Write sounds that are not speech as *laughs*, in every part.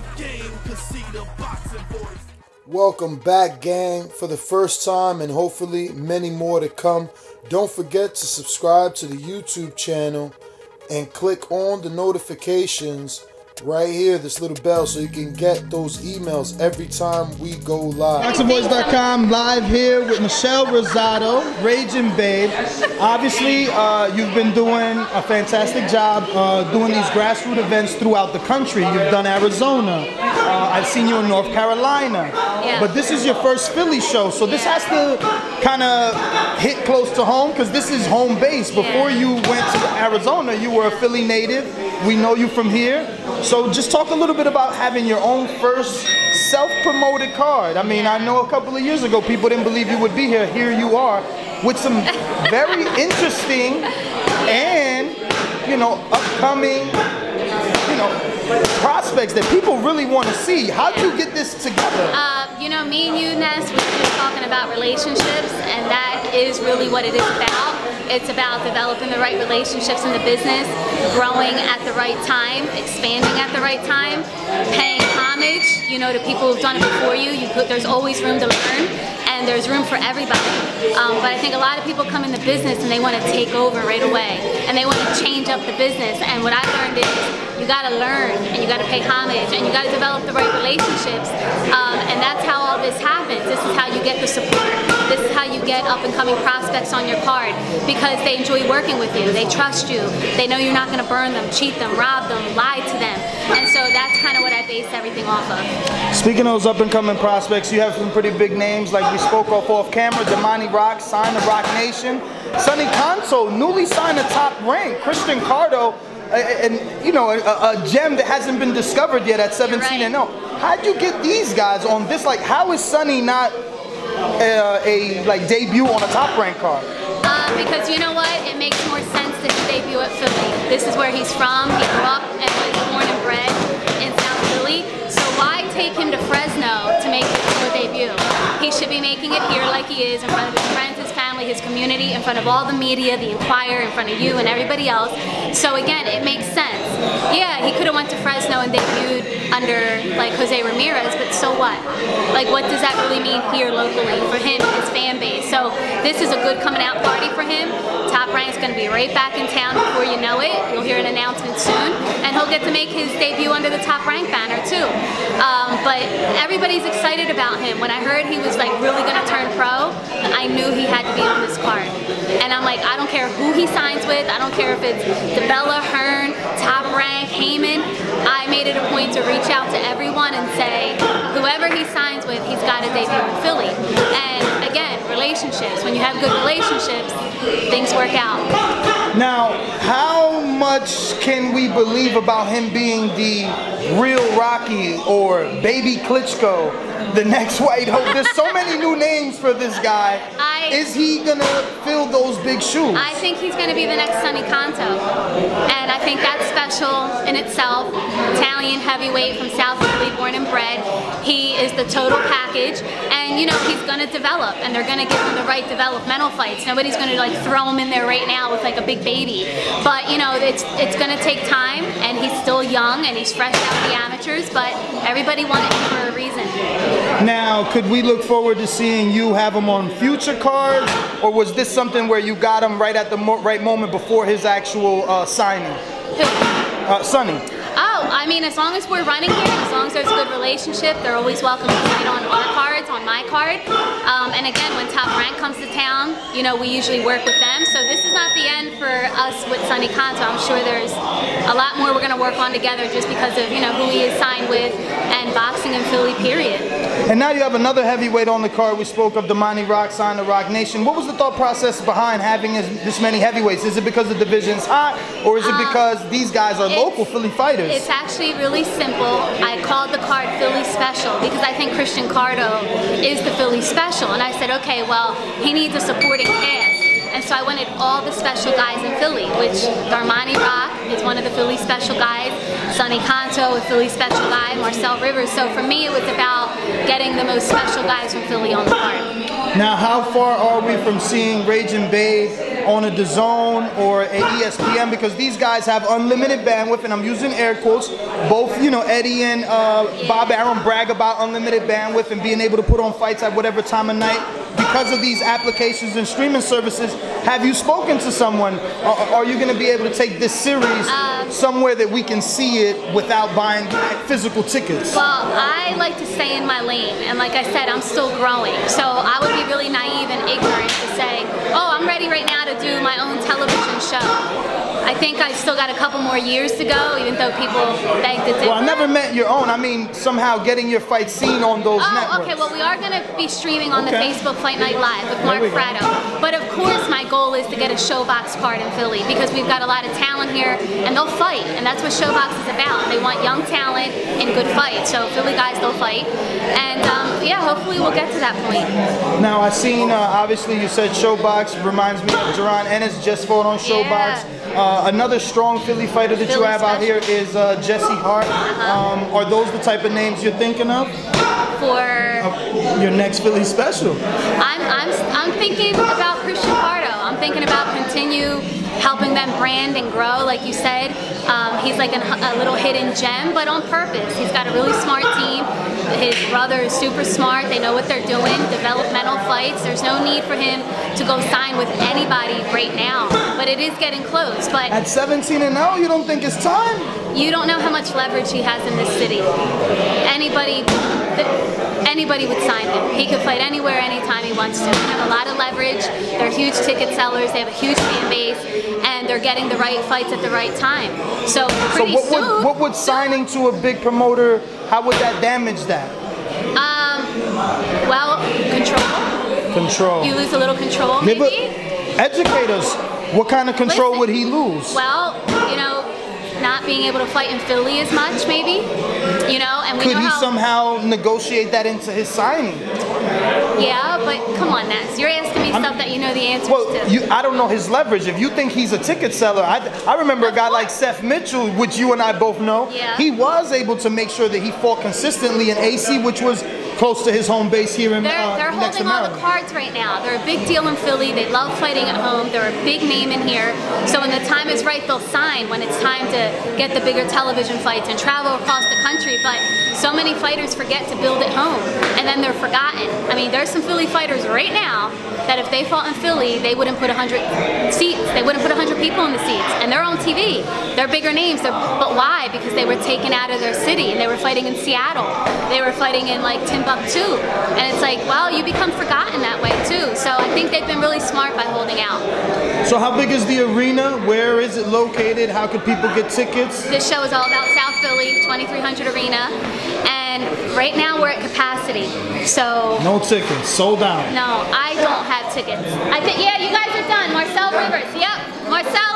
the game, see the boxing voice. Welcome back, gang, for the first time and hopefully many more to come. Don't forget to subscribe to the YouTube channel and click on the notifications right here, this little bell, so you can get those emails every time we go live. BoxingBoys.com live here with Michelle Rosado, Raging Babe. Obviously, uh, you've been doing a fantastic job uh, doing these grassroots events throughout the country. You've done Arizona. Uh, I've seen you in North Carolina. Yeah. But this is your first Philly show, so this has to kind of hit close to home because this is home base. Before you went to Arizona, you were a Philly native. We know you from here. So just talk a little bit about having your own first self-promoted card. I mean, I know a couple of years ago people didn't believe you would be here. Here you are with some very *laughs* interesting and you know upcoming you know prospects that people really want to see. How'd you get this together? Uh, you know, me and you, Ness, we've been talking about relationships, and that is really what it is about. It's about developing the right relationships in the business, growing at the right time, expanding at the right time, paying homage, you know, to people who've done it before you. You there's always room to learn, and there's room for everybody. Um, but I think a lot of people come in the business and they want to take over right away, and they want to change up the business. And what I learned is you got to learn and you got to pay homage and you got to develop the right relationships um, and that's how all this happens. This is how you get the support. This is how you get up and coming prospects on your card because they enjoy working with you. They trust you. They know you're not going to burn them cheat them rob them lie to them. And so that's kind of what i base everything off of Speaking of those up and coming prospects, you have some pretty big names like we spoke off off camera. Darmani Rock signed to Roc Nation. Sonny Conto newly signed to top rank. Christian Carto, and you know a, a gem that hasn't been discovered yet at 17 and 0. How'd you get these guys on this? Like, how is Sonny not uh, a like debut on a top rank card? Uh, because you know what? It makes more sense to debut at Philly. This is where he's from. He grew up and was born and bred in South Philly. So why take him to Fresno to make his debut? He should be making it here like he is in front of his friends, his family, his community, in front of all the media, the Inquirer, in front of you and everybody else. So again, it makes sense. Yeah, he could have went to Fresno and debuted under like Jose Ramirez, but so what? Like what does that really mean here locally for him and his fan base? So this is a good coming out party for him. Top Rank's going to be right back in town before you know it. You'll hear an announcement soon, and he'll get to make his debut under the Top Rank banner too. Um, but everybody's excited about him. When I heard he was like really going to turn pro, I knew he had to be on this card. And I'm like, I don't care who he signs with. I don't care if it's DiBella, Hearn, Top Rank, Haymon. I made it a point to reach out to everyone and say, whoever he signs with, he's got a debut in Philly. And again, relationships. When you have good relationships, things work out. Now, how much can we believe about him being the real Rocky or Baby Klitschko, the next *laughs* White Hope? There's so many new names for this guy. I- Is he gonna fill those big shoes? I think he's going to be the next Sonny Conto. And I think that's special in itself. Italian heavyweight from South Philly, born and bred. He is the total package. And, you know, he's going to develop. And they're going to give him the right developmental fights. Nobody's going to, like, throw him in there right now with, like, a big baby. But, you know, it's, it's going to take time. And he's still young. And he's fresh out of the amateurs. But everybody wanted him for a reason. now, could we look forward to seeing you have him on future cards, or was this something where you got him right at the mo- right moment before his actual uh, signing? Uh, Sonny. I mean, as long as we're running here, as long as there's a good relationship, they're always welcome to fight on our cards, on my card. Um, and again, when Top Rank comes to town, you know, we usually work with them. So this is not the end for us with Sonny Conto. I'm sure there's a lot more we're going to work on together just because of, you know, who he is signed with and boxing in Philly, period. And now you have another heavyweight on the card. We spoke of Darmani Rock signed to Roc Nation. What was the thought process behind having this many heavyweights? Is it because the division's hot, or is it because these guys are local Philly fighters? Actually really simple. I called the card Philly Special because I think Christian Carto is the Philly Special. And I said, okay, well, he needs a supporting cast. And so I wanted all the special guys in Philly, which Darmani Rock is one of the Philly special guys, Sonny Conto, a Philly special guy, Marcel Rivers. So for me, it was about getting the most special guys from Philly on the card. Now, how far are we from seeing Raging Babe on a DAZN or a ESPN because these guys have unlimited bandwidth, and I'm using air quotes. Both, you know, Eddie and uh, Bob Arum brag about unlimited bandwidth and being able to put on fights at whatever time of night because of these applications and streaming services. Have you spoken to someone? Are, you going to be able to take this series um, somewhere that we can see it without buying physical tickets? Well, I like to stay in my lane, and like I said, I'm still growing. So I would be really naive and ignorant to say, oh, I'm ready right now to do my own television show. I think I still got a couple more years to go, even though people beg to differ. Well, I never met your own. I mean, somehow getting your fight seen on those Oh, networks. okay. Well, we are going to be streaming on the Facebook Fight Night Live with Mark. Fratto. But of course, my goal is to get a ShoBox card in Philly because we've got a lot of talent here, and they'll fight, and that's what ShoBox is about. They want young talent in good fights. So Philly guys, they'll fight, and um, yeah, hopefully we'll get to that point. Now I've seen uh, obviously you said ShoBox reminds me of Jaron Ennis just fought on ShoBox. Uh, another strong Philly fighter that you Philly have out here is uh, Jesse Hart. Um, are those the type of names you're thinking of? For Your next Philly special. I'm, I'm, I'm thinking about Christian Carto. I'm thinking about continue helping them brand and grow, like you said. Um, he's like an, a little hidden gem, but on purpose. He's got a really smart team. His brother is super smart. They know what they're doing. Developmental fights. There's no need for him to go sign with anybody right now, but it is getting close. But At 17 and 0, you don't think it's time? you don't know how much leverage he has in this city. Anybody, anybody would sign him. He could fight anywhere, anytime he wants to. They have a lot of leverage. They're huge ticket sellers. They have a huge fan base, and they're getting the right fights at the right time. So So pretty what soon, would what would signing to a big promoter? How would that damage that? um, well, control. Control. You lose a little control, Yeah, maybe. educate us. What kind of control Listen. would he lose? Well, you know, not being able to fight in Philly as much, maybe. You know, and we Could know he how. somehow negotiate that into his signing? Yeah, but come on, Naz. You're asking me stuff that you know the answers Well, to. you, I don't know his leverage. If you think he's a ticket seller, I, I remember a guy like. Seth Mitchell, which you and I both know. Yeah. He was able to make sure that he fought consistently in AC, which was close to his home base here in They're, uh, they're holding all the cards right now. They're a big deal in Philly. They love fighting at home. They're a big name in here. So when the time is right, they'll sign when it's time to get the bigger television fights and travel across the country. But so many fighters forget to build at home, and then they're forgotten. I mean, there's some Philly fighters right now that if they fought in Philly, they wouldn't put 100 seats. They wouldn't put 100 people in the seats, and they're on TV. They're bigger names. They're, but why? Because they were taken out of their city, and they were fighting in Seattle. They were fighting in like Timbuktu. And it's like, well, you become forgotten that way too. So I think they've been really smart by holding out. So how big is the arena? Where is it located? How could people get tickets? This show is all about South Philly, 2300 Arena. And right now we're at capacity. So No tickets, sold out. no, I don't have tickets. I think, yeah, you guys are done. Marcel Rivers, yep, Marcella.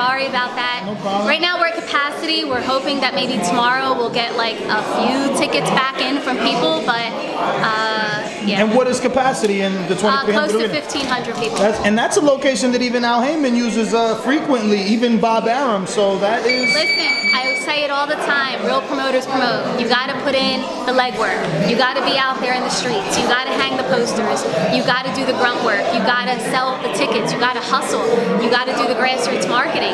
Sorry about that. No problem. Right now we're at capacity. We're hoping that maybe tomorrow we'll get like a few tickets back in from people, but uh, yeah. And what is capacity in the uh, 2300 close to 1,500 people. That's, and that's a location that even Al Haymon uses uh, frequently, even Bob Arum. So that is. Listen, I say it all the time. Real promoters promote. You got to put in the legwork. You got to be out there in the streets. You got to hang the posters. You got to do the grunt work. You got to sell the tickets. You got to hustle. You got to do the grassroots marketing.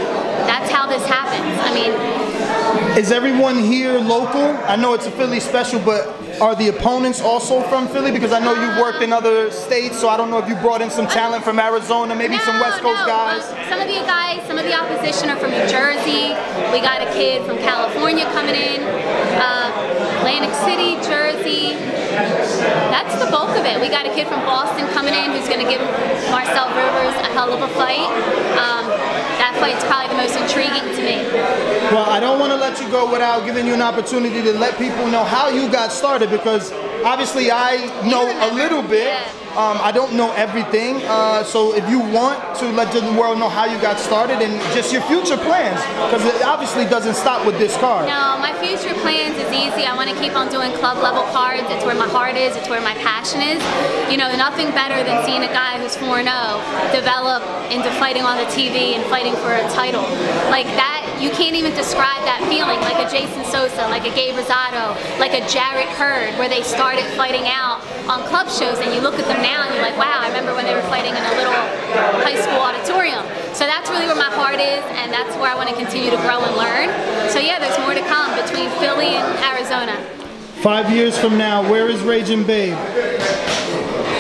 That's how this happens. I mean, Is everyone here local? I know it's a Philly special, but are the opponents also from Philly? Because I know you've worked in other states, so I don't know if you brought in some talent from Arizona, maybe some West Coast no. guys. Some of the guys, some of the opposition are from New Jersey. We got a kid from California coming in. Uh, Atlantic City, Jersey. That's the bulk of it. We got a kid from Boston coming in who's going to give Marcel Rivers a hell of a fight. Um, that fight's probably the most intriguing to me. Well, I don't want to let you go without giving you an opportunity to let people know how you got started because obviously I know a little bit. Yeah. Um, I don't know everything. Uh, so if you want to let the world know how you got started and just your future plans, because it obviously doesn't stop with this card. No, my future plans is easy. I want to keep on doing club level cards. It's where my heart is. It's where my passion is. You know, nothing better than seeing a guy who's 4-0 develop into fighting on the TV and fighting for a title. Like that you can't even describe that feeling like a Jason Sosa, like a Gabe Rosado, like a Jarrett Hurd, where they started fighting out on club shows and you look at them now and you're like, wow, I remember when they were fighting in a little high school auditorium. So that's really where my heart is and that's where I want to continue to grow and learn. So yeah, there's more to come between Philly and Arizona. Five years from now, where is Raging Babe?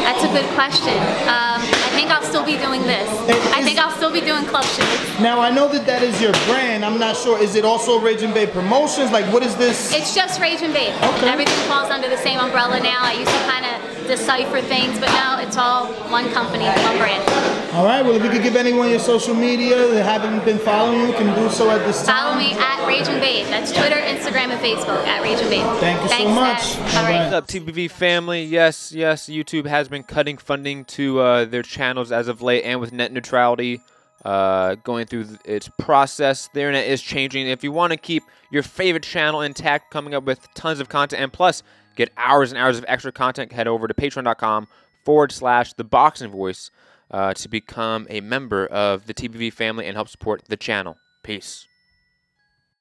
That's a good question. Um, I think I'll still be doing this. I think I'll still be doing club shows. Now I know that that is your brand. I'm not sure. Is it also Raging Babe Promotions? Like, what is this? It's just Raging Babe. Okay. Everything falls under the same umbrella now. I used to kind of decipher things, but now it's all one company, one brand. All right. Well, if you could give anyone your social media that haven't been following you, can do so at this time. Follow me at Raging Babe. That's Twitter, Instagram, and Facebook at Raging Babe. Thank you so much. Dad. All All right. right. What's up, TBV family? Yes, yes, YouTube has been cutting funding to uh, their channels as of late, and with net neutrality uh, going through its process, the internet is changing. If you want to keep your favorite channel intact, coming up with tons of content, and plus get hours and hours of extra content, head over to patreon.com forward slash the boxing voice uh, to become a member of the TBV family and help support the channel. Peace.